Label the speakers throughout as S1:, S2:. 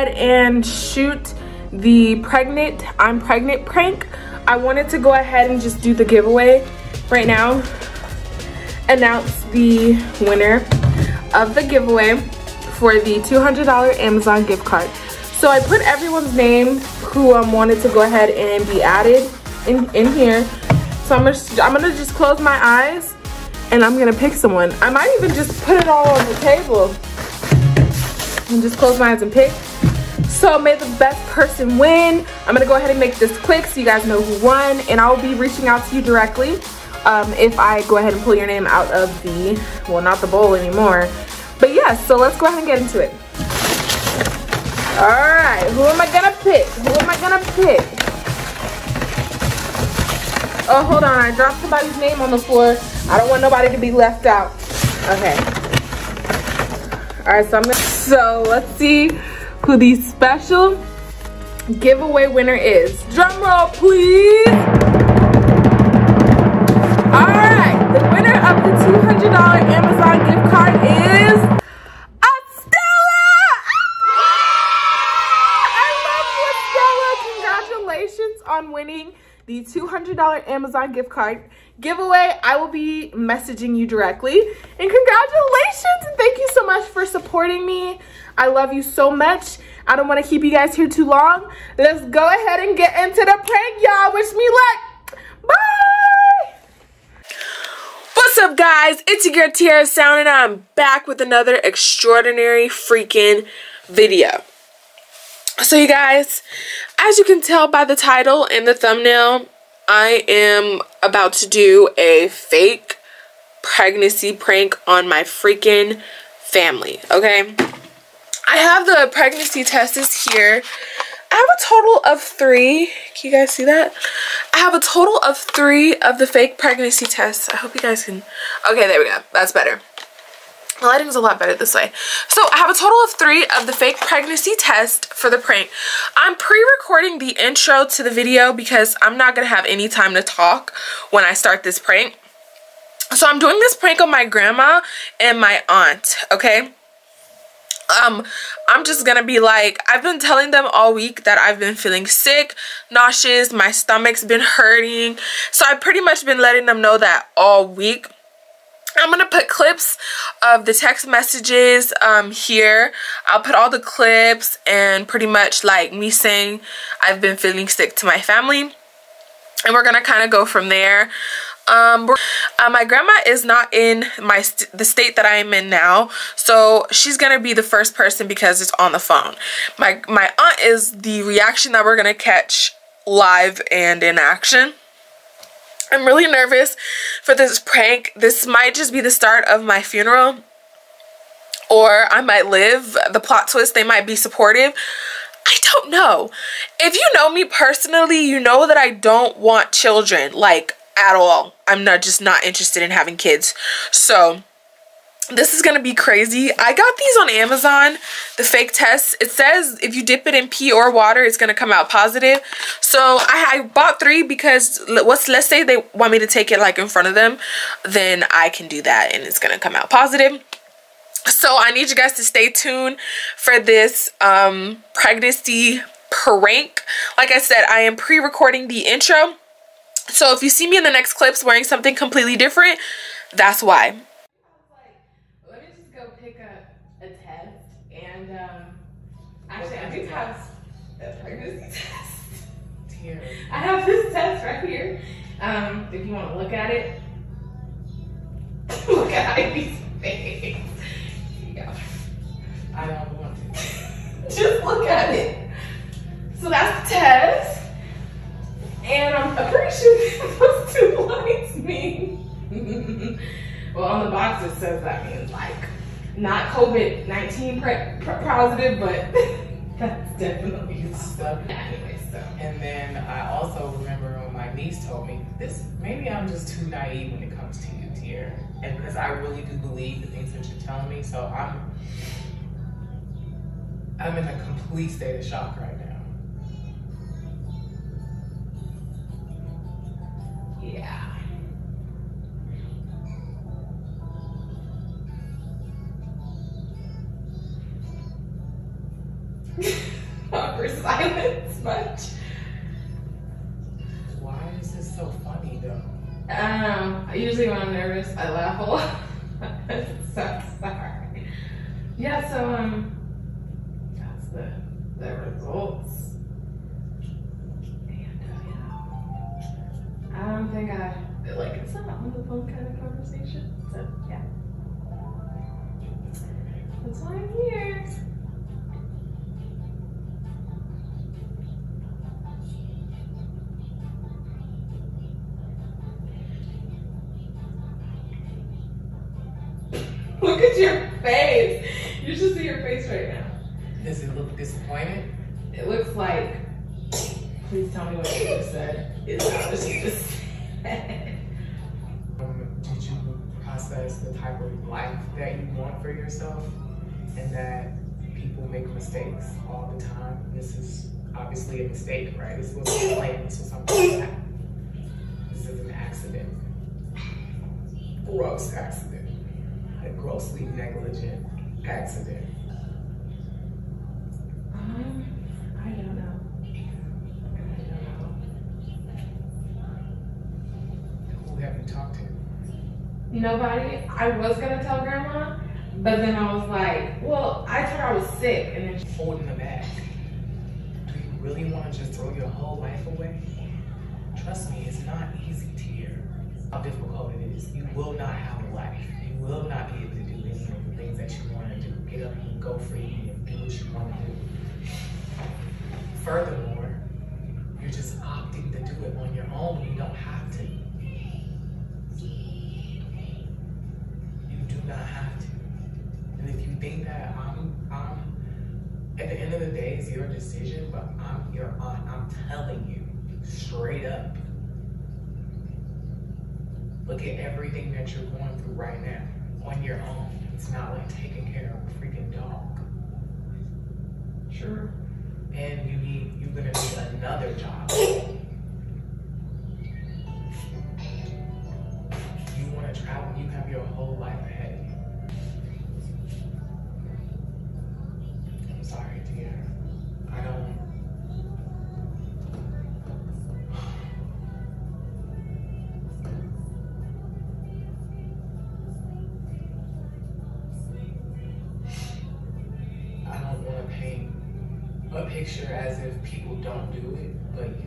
S1: Ahead and shoot the pregnant, I'm pregnant prank, I wanted to go ahead and just do the giveaway right now. Announce the winner of the giveaway for the $200 Amazon gift card. So I put everyone's name who um, wanted to go ahead and be added in, in here. So I'm gonna, I'm gonna just close my eyes and I'm gonna pick someone. I might even just put it all on the table and just close my eyes and pick. So may the best person win. I'm gonna go ahead and make this quick so you guys know who won and I'll be reaching out to you directly um, if I go ahead and pull your name out of the, well not the bowl anymore. But yes, yeah, so let's go ahead and get into it. All right, who am I gonna pick? Who am I gonna pick? Oh, hold on, I dropped somebody's name on the floor. I don't want nobody to be left out. Okay. All right, so I'm gonna, so let's see who the special giveaway winner is. Drum roll, please. All right, the winner of the $200 Amazon gift card is Estella. I love you, Estella. Congratulations on winning the $200 Amazon gift card giveaway. I will be messaging you directly. And congratulations and thank you so much for supporting me. I love you so much. I don't want to keep you guys here too long. Let's go ahead and get into the prank, y'all. Wish me luck. Bye. What's up, guys? It's your girl Tierra Sound, and I'm back with another extraordinary freaking video. So, you guys, as you can tell by the title and the thumbnail, I am about to do a fake pregnancy prank on my freaking family, okay? I have the pregnancy tests here. I have a total of three. Can you guys see that? I have a total of three of the fake pregnancy tests. I hope you guys can... Okay, there we go. That's better. The lighting is a lot better this way. So I have a total of three of the fake pregnancy test for the prank. I'm pre-recording the intro to the video because I'm not going to have any time to talk when I start this prank. So I'm doing this prank on my grandma and my aunt, okay? um i'm just gonna be like i've been telling them all week that i've been feeling sick nauseous my stomach's been hurting so i've pretty much been letting them know that all week I'm going to put clips of the text messages um, here. I'll put all the clips and pretty much like me saying I've been feeling sick to my family. And we're going to kind of go from there. Um, uh, my grandma is not in my st the state that I am in now, so she's gonna be the first person because it's on the phone. My my aunt is the reaction that we're gonna catch live and in action. I'm really nervous for this prank. This might just be the start of my funeral or I might live. The plot twist, they might be supportive. I don't know. If you know me personally, you know that I don't want children, like at all. I'm not just not interested in having kids. So this is gonna be crazy. I got these on Amazon, the fake tests. It says if you dip it in pee or water, it's gonna come out positive. So I, I bought three because what's let's say they want me to take it like in front of them, then I can do that and it's gonna come out positive. So I need you guys to stay tuned for this um, pregnancy prank. Like I said, I am pre-recording the intro. So if you see me in the next clips wearing something completely different, that's why.
S2: Let me just go pick up a test and um, actually I do have a pregnancy test. Here. I have this test right here. Um, if you want to look at it. look at Ivy's face. Yeah. I don't want to. just look at it. So that's the test. And I'm pretty sure those two lights mean. well, on the box it says that means like not COVID 19 positive, but that's definitely so.
S3: And then I also remember when my niece told me this. Maybe I'm just too naive when it comes to you, dear. and because I really do believe the things that you're telling me. So I'm, I'm in a complete state of shock right now.
S2: Nervous, I laugh a lot. so sorry. Yeah, so um, that's the the results. And uh, yeah, I don't think I like it's not on the phone kind of conversation. So yeah, that's why I'm here. Right now.
S3: Does it look disappointed?
S2: It looks like. Please tell me what you just said. Is not what you just said.
S3: Um, did you process the type of life that you want for yourself and that people make mistakes all the time? This is obviously a mistake, right? This wasn't a plan, this was something that This is an accident. Gross accident. A grossly negligent accident.
S2: I don't know. I don't know.
S3: Who have you talked to?
S2: Nobody. I was gonna tell grandma, but then I was like, well, I told her I was sick, and then she,
S3: Holding the bag. Do you really want to just throw your whole life away? Trust me, it's not easy to hear how difficult it is. You will not have a life. You will not be able to do any of the things that you want to do. Get up and go free and do what you want to do. Furthermore, you're just opting to do it on your own. You don't have to. You do not have to. And if you think that I'm, I'm, at the end of the day, it's your decision, but I'm your aunt. I'm telling you straight up. Look at everything that you're going through right now on your own. It's not like taking care of a freaking dog.
S2: sure.
S3: And you need, you're gonna need another job.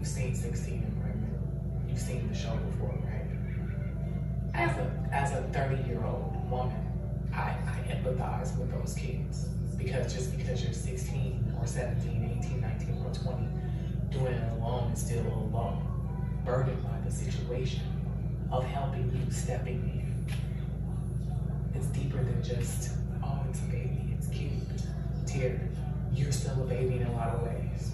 S3: You've seen 16 and pregnant. You've seen the show before, right? As a as a 30 year old woman, I, I empathize with those kids because just because you're 16 or 17, 18, 19, or 20, doing it alone is still alone, burdened by the situation of helping you stepping in. It's deeper than just, oh, it's a baby, it's cute. Tear, you're still a baby in a lot of ways.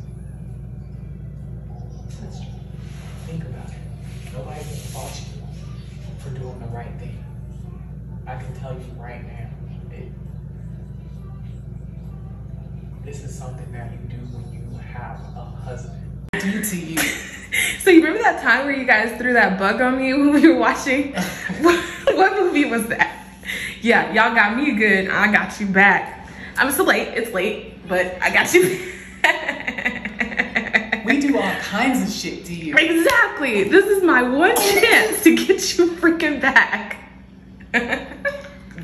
S3: Nobody can fault you for doing the right thing. I can tell you right now, it, this is something that you do when you have a husband. Do to you.
S2: So you remember that time where you guys threw that bug on me when we were watching? what, what movie was that? Yeah, y'all got me good. I got you back. I'm still late. It's late, but I got you.
S3: We do all kinds of shit to you.
S2: exactly. This is my one chance to get you freaking back.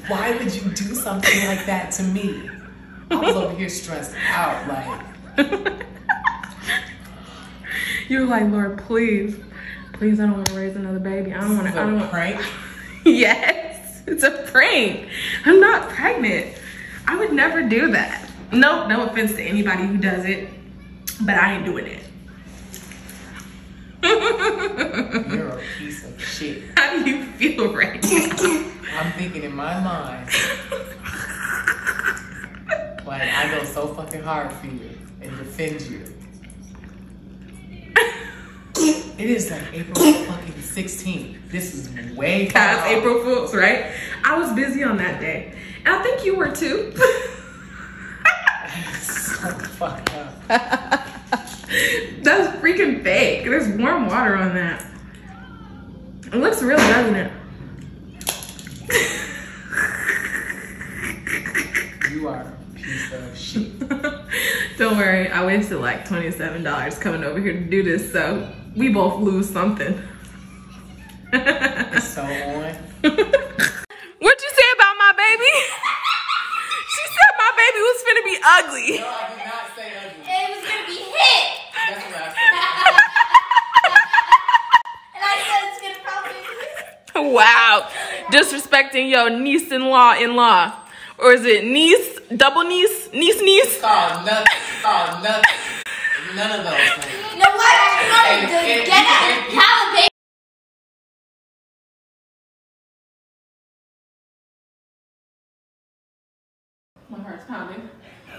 S3: Why would you do something like that to me? I was over here stressed out, like,
S2: You're like, Lord, please, please, I don't want to raise another baby. I don't want to. I don't
S3: prank.
S2: Yes, it's a prank. I'm not pregnant. I would never do that. No, no offense to anybody who does it, but I ain't doing it.
S3: You're a piece of shit.
S2: How do you feel right now?
S3: I'm thinking in my mind, like I go so fucking hard for you and defend you. It is like April fucking 16th. This is way Past
S2: April Fools, right? I was busy on that day. And I think you were too.
S3: so fucked up.
S2: That's freaking fake. There's warm water on that. It looks real, doesn't it?
S3: You are a piece of shit.
S2: Don't worry, I wasted like $27 coming over here to do this, so we both lose something.
S3: So on.
S2: What'd you say about my baby? she said my baby was finna be ugly.
S3: No, I did not say ugly.
S4: It was gonna be hit.
S3: That's what I
S4: And I said it's gonna probably
S2: Wow. Disrespecting your niece-in-law in-law. Or is it niece, double niece, niece niece?
S3: said. Called nothing. Called nothing. None of those things.
S4: You know what? I'm
S3: And-
S4: gonna get
S3: and-
S4: a have.
S2: My heart's pounding.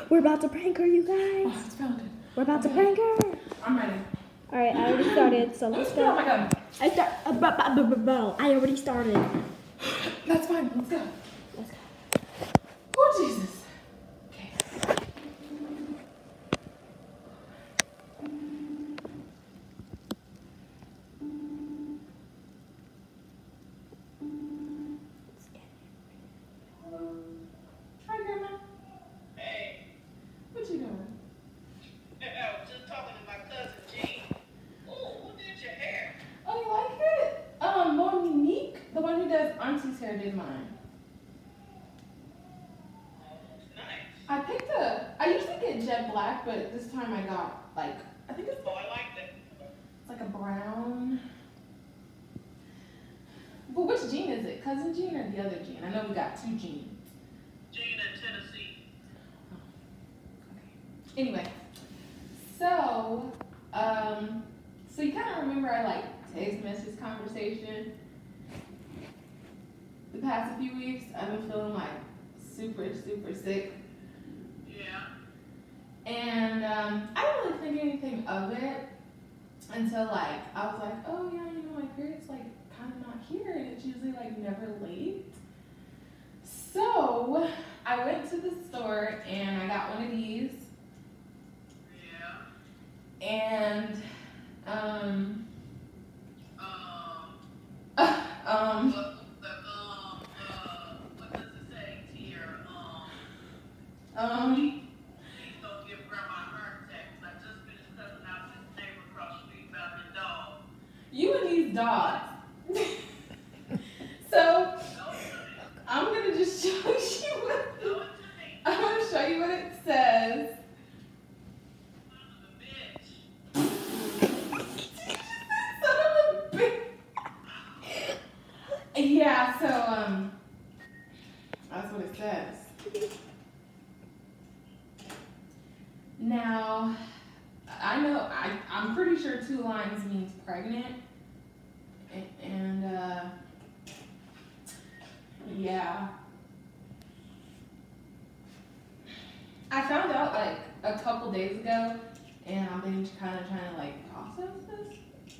S5: We're about to prank her, you
S2: Oh,
S5: guys.
S2: it's pounding.
S5: We're about to prank her.
S2: I'm ready.
S5: All right, I already started, so let's
S2: Oh
S5: go.
S2: my god.
S5: I start. Uh, bu- bu- bu- bu- I already started.
S2: That's fine. Let's go.
S5: Let's go.
S2: Oh, Jesus. Okay. Hi, Grandma.
S6: Hey,
S2: What you doing?
S6: I was just talking to my cousin Jean. Oh, who did your hair?
S2: Oh, you like it? Um, Monique, the one who does Auntie's hair, did mine.
S6: Oh, it's nice.
S2: I picked a. I usually get jet black, but this time I got like I think it's
S6: Oh, I like that.
S2: It's like a brown. But which gene is it? Cousin gene or the other gene? I know we got two genes.
S6: Jean in Tennessee. Okay.
S2: Anyway, so um, so you kind of remember our like text message conversation the past few weeks. I've been feeling like super super sick,
S6: Yeah.
S2: And um, I didn't really think anything of it until like I was like, oh yeah, you know my period's like kind of not here, and it's usually like never late. So I went to the store and I got one of these.
S6: Yeah.
S2: and um
S6: Um,
S2: um
S6: what, the, um, uh, what does it say here? Um,
S2: um you and these dogs so
S6: Go to me.
S2: i'm gonna just show you what
S6: Go to me.
S2: i'm gonna show you what it says
S6: Son of a bitch.
S2: Son of a bitch. yeah so um that's what it says now i know i i'm pretty sure two lines means pregnant A- and uh yeah i found out like a couple days ago and i've been kind of trying to like process this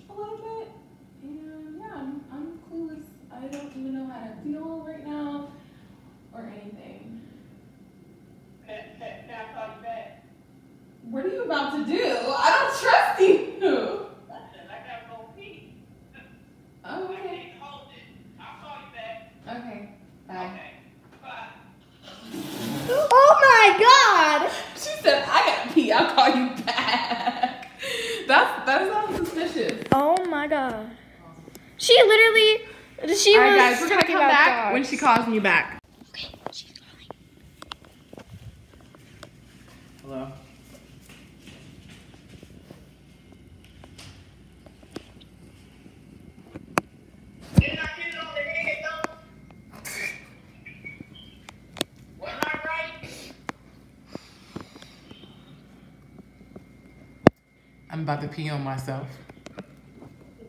S2: a little bit and yeah i'm, I'm clueless i don't even know how to feel right now or anything
S6: Can, can, can I you back?
S2: what are you about to do i don't trust you
S6: Then I gotta go pee.
S2: oh
S6: I
S2: okay
S6: can't hold it. I'll call you back.
S2: okay bye
S6: Okay. Bye.
S5: Oh my god!
S2: She said, I gotta pee, I'll call you back. That's that sounds suspicious.
S5: Oh my god. She literally. She
S2: Alright
S5: was
S2: guys, we're gonna come back
S5: dogs.
S2: when she calls me back.
S5: Okay, she's calling.
S3: Hello.
S6: Didn't I hit it on the head though? Wasn't I right?
S3: I'm about to pee on myself.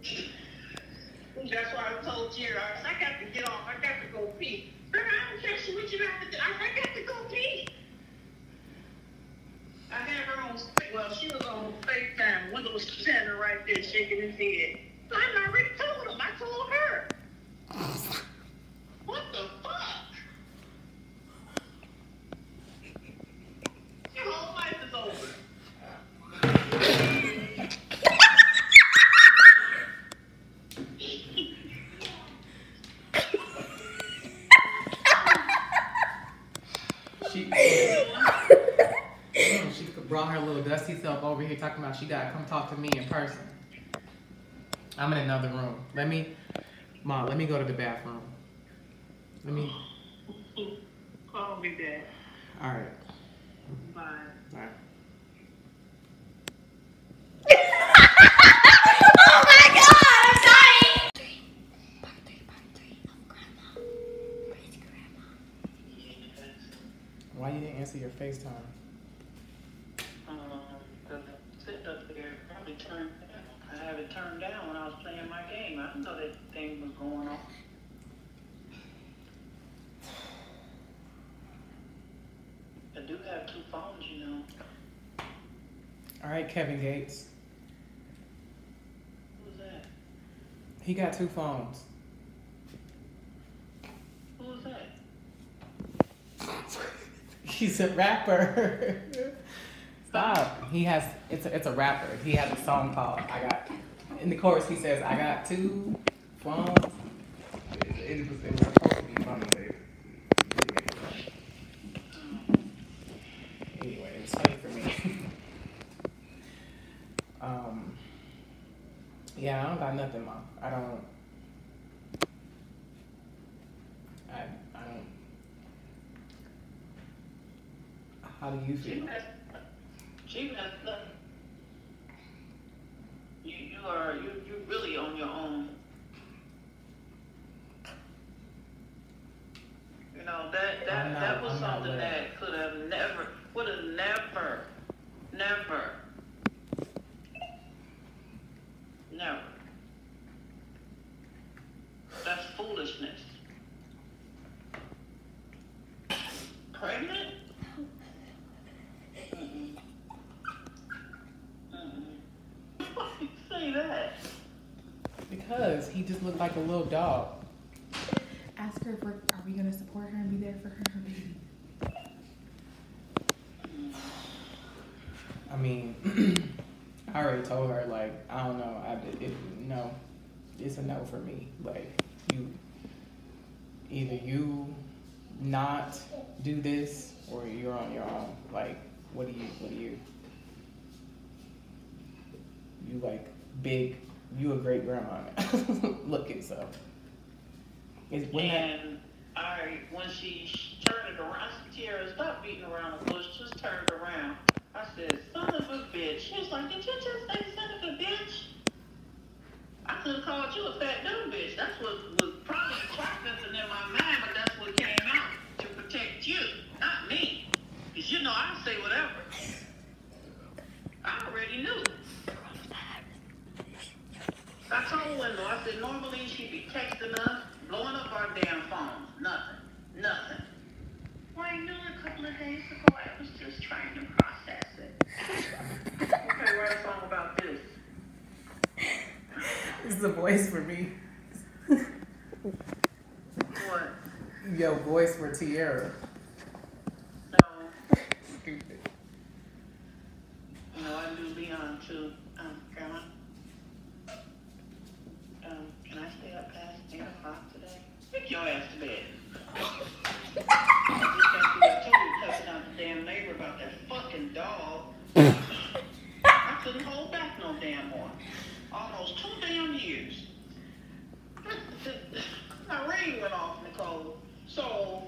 S6: That's why I told Jerry, I got to get off. I got to go pee. Girl, I don't care what you have to do. I got to go pee. I had her on, well, she was on FaceTime. Wendell was standing right there shaking his head.
S3: Self over here talking about she gotta come talk to me in person. I'm in another room. Let me, mom. Let me go to the bathroom. Let me.
S6: Call me back.
S3: All right.
S6: Bye.
S3: Bye.
S5: Oh my god, I'm dying! Part three, part three of grandma. Where's grandma?
S3: Why you didn't answer your FaceTime?
S6: Um, the sit up there probably turned down. I have it turned down when I was playing my game. I didn't know that thing was going on. I do have two phones, you know.
S3: All right, Kevin Gates.
S6: Who's that?
S3: He got two phones.
S6: Who's that?
S3: He's a rapper. Stop. He has. It's a, it's a rapper. He has a song called "I Got." In the chorus, he says, "I got two phones." It, it was, it was supposed to be funny, babe. Anyway, it's funny for me. um. Yeah, I don't got nothing, mom. I don't. I I don't. How do you feel?
S6: has, she has nothing. You, you are, you, you really on your own. You know, that, that,
S3: I'm not-
S6: that was
S3: I'm not
S6: something
S3: with
S6: that could have never, would have never, never, never. That's foolishness. Pregnant? Say that?
S3: Because he just looked like a little dog.
S2: Ask her if we're, are we gonna support her and be there for her her baby.
S3: I mean, I already told her like I don't know. I it, no, it's a no for me. Like you, either you not do this or you're on your own. Like what do you? What do you? You like big. You a great grandma. Looking so. Is when that
S6: And I, when she turned around, I said, Tierra, stop beating around the bush, just turn it around. I said, son of a bitch. She was like, did you just say son of a bitch? I could have called you a fat dumb bitch. That's what was probably processing in my mind, but that's what came out to protect you, not me. Because you know I say whatever. I already knew. I told Wendell, I said, normally she'd be texting us, blowing up our damn phones. Nothing. Nothing. Well, I knew a couple of days ago. I was just trying to process it. okay, write a song about this. this.
S3: is the voice for me.
S6: What?
S3: Yo, voice for Tierra.
S6: No.
S3: Stupid.
S6: No, I do Leon too. Um, Grandma. Um, can I stay up past 8 o'clock today? Take your ass to bed. I told you cussing out the damn neighbor about that fucking dog. I couldn't hold back no damn more. Almost two damn years. My ring went off, Nicole. So,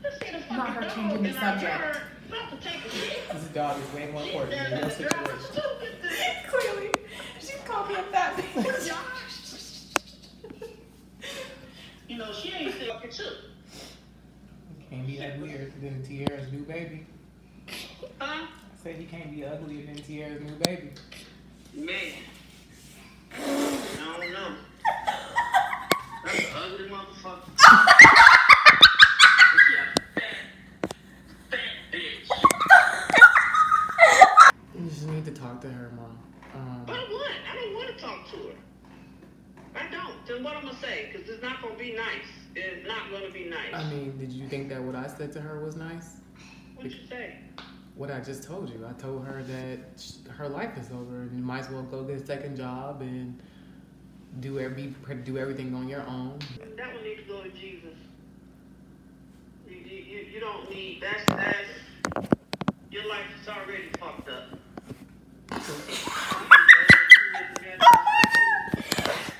S6: let's get a fucking
S2: Not her changing the subject.
S6: heard About a.
S3: This dog is way more important than your situation.
S2: Clearly, she's called me a fat bitch.
S6: You know, she ain't still fucking too.
S3: Can't be uglier than Tierra's new baby.
S6: Huh?
S3: I said he can't be uglier than Tierra's new baby.
S6: Man. I don't know. That's an ugly motherfucker. She a fat, fat bitch.
S3: You just need to talk to her, mom. Um,
S6: But what? I don't want to talk to her. I don't. Then what I'm gonna say? Because it's not gonna be nice. It's not gonna be nice.
S3: I mean, did you think that what I said to her was nice?
S6: What'd you say?
S3: What I just told you. I told her that her life is over and you might as well go get a second job and do every do everything on your own.
S6: That one needs to go to Jesus. You, you, you- you don't need that's that's Your life is already fucked up.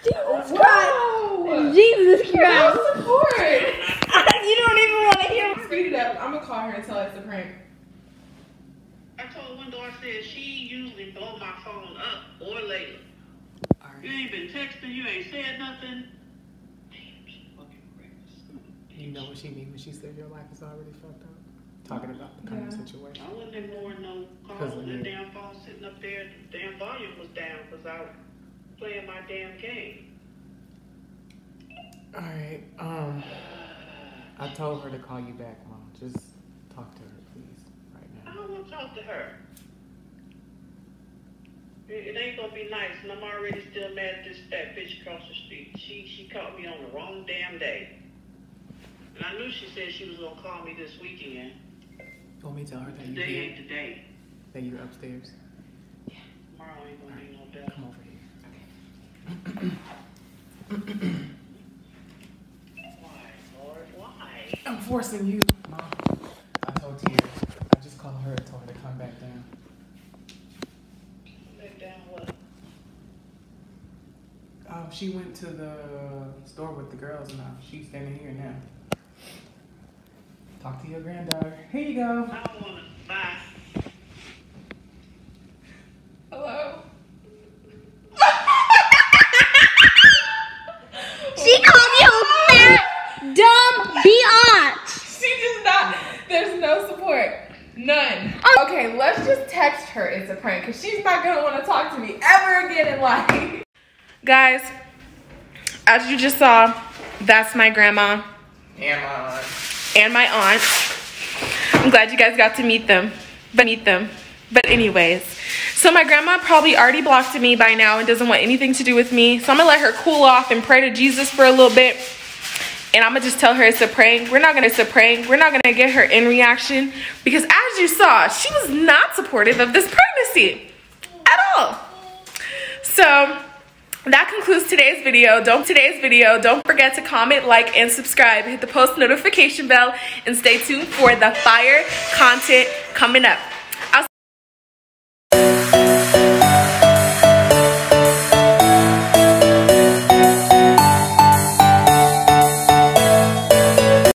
S5: Jesus Christ. Jesus Christ.
S2: support.
S5: you don't even want to hear.
S2: Speed it up. I'm gonna call her and tell her it's a prank.
S6: I told Wendell, I said she usually blow my phone up or later. You ain't been texting, you ain't said nothing. Damn, she fucking crazy.
S3: You know what she mean when she said your life is already fucked up? Talking about the current
S2: Yeah.
S6: I wasn't ignoring no
S3: Cause
S6: calls.
S3: of
S6: The
S3: you.
S6: damn phone sitting up there, the damn volume was down because I was playing my damn game.
S3: Alright, um, I told her to call you back, Mom. Just talk to her, please, right
S6: I
S3: now.
S6: don't want to talk to her. It, it ain't gonna be nice, and I'm already still mad at this fat bitch across the street. She she caught me on the wrong damn day. And I knew she said she was gonna call me this weekend.
S3: You want me to tell her that you
S6: Today
S3: here?
S6: ain't the day.
S3: That you're upstairs?
S6: Yeah, tomorrow ain't gonna be no better.
S3: Come over here.
S6: Why, Lord? Why?
S3: I'm forcing you, Mom. I told Tia. I just called her and told her to come back down.
S6: Back down what?
S3: Um, she went to the store with the girls and uh, she's standing here now. Talk to your granddaughter. Here you go.
S6: I don't wanna. Bye.
S2: Hello.
S5: She called me a fat, dumb biatch.
S2: She just not. There's no support. None. Okay, let's just text her it's a prank because she's not gonna want to talk to me ever again in life. Guys, as you just saw, that's my grandma
S3: And my
S2: and my aunt. I'm glad you guys got to meet them. But meet them. But anyways, so my grandma probably already blocked me by now and doesn't want anything to do with me. So I'm gonna let her cool off and pray to Jesus for a little bit. And I'm gonna just tell her it's a prank. We're not gonna it's a prank. We're not gonna get her in reaction because as you saw, she was not supportive of this pregnancy at all. So that concludes today's video. Don't today's video. Don't forget to comment, like, and subscribe. Hit the post notification bell and stay tuned for the fire content coming up.